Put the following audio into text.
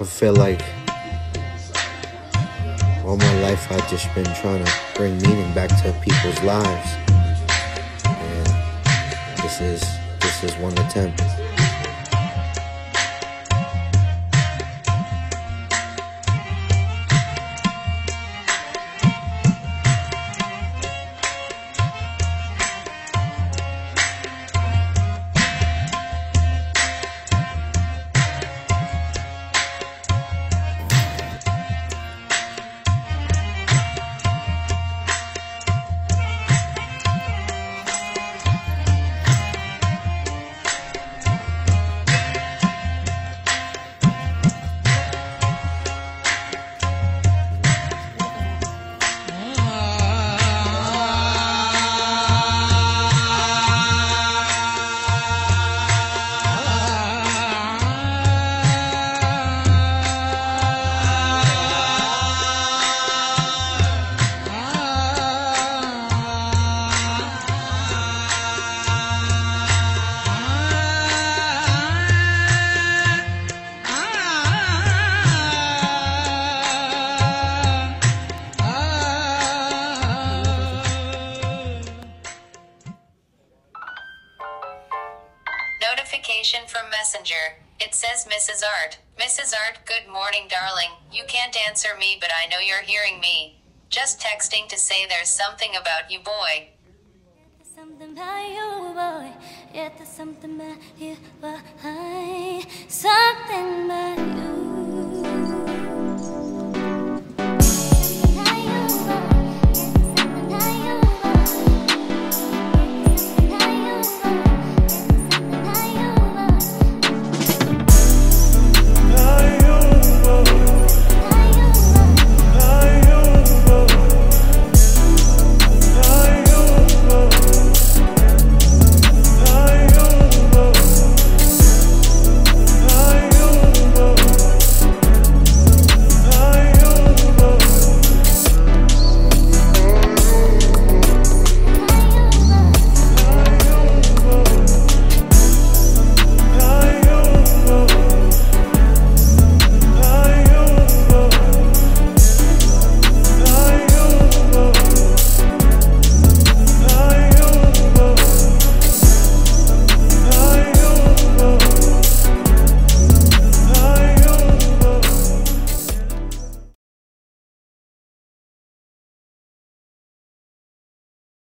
I feel like all my life I've just been trying to bring meaning back to people's lives. And this is this is one attempt. Notification from Messenger. It says Mrs. Art. Mrs. Art, good morning, darling. You can't answer me, but I know you're hearing me. Just texting to say there's something about you, boy. Something about you, boy. Yeah, there's something about you, boy.